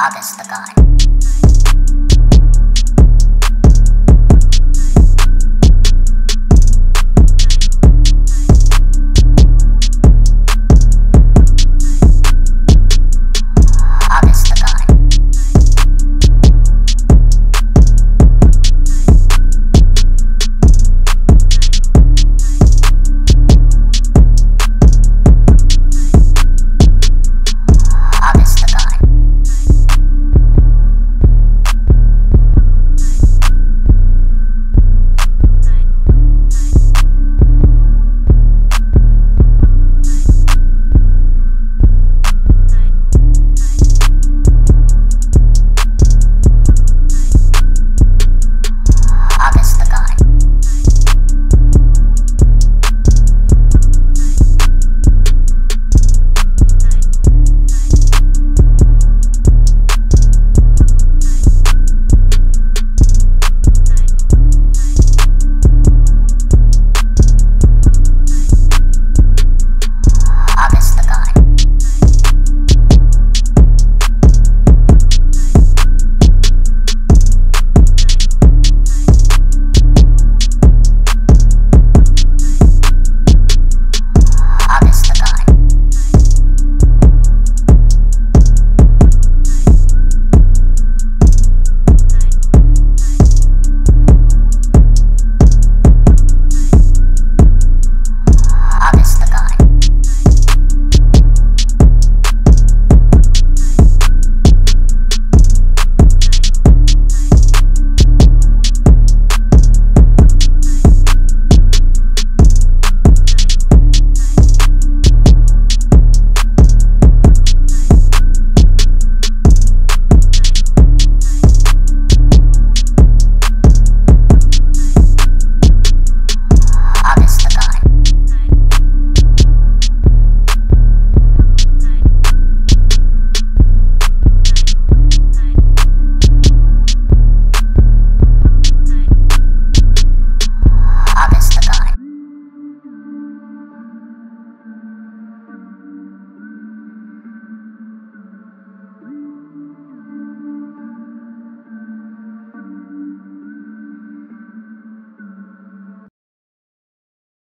August the God.